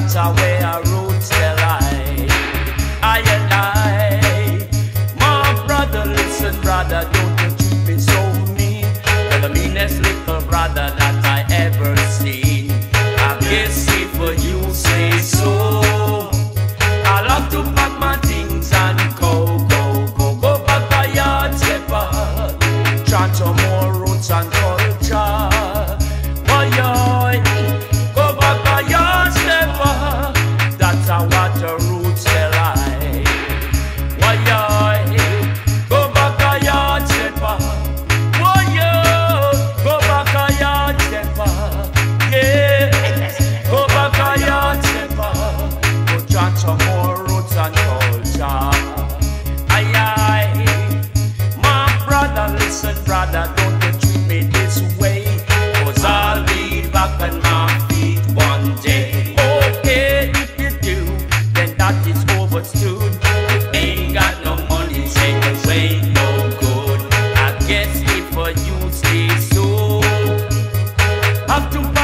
such a way I roots tell I. I and I. My brother, listen, brother, don't you treat me so mean. You're the meanest little brother that I ever seen. I guess. not it's overstood. Ain't got no money, shake away, no good. I guess if I you stay so, have to.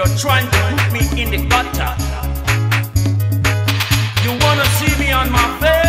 You're trying to put me in the gutter. You wanna see me on my face?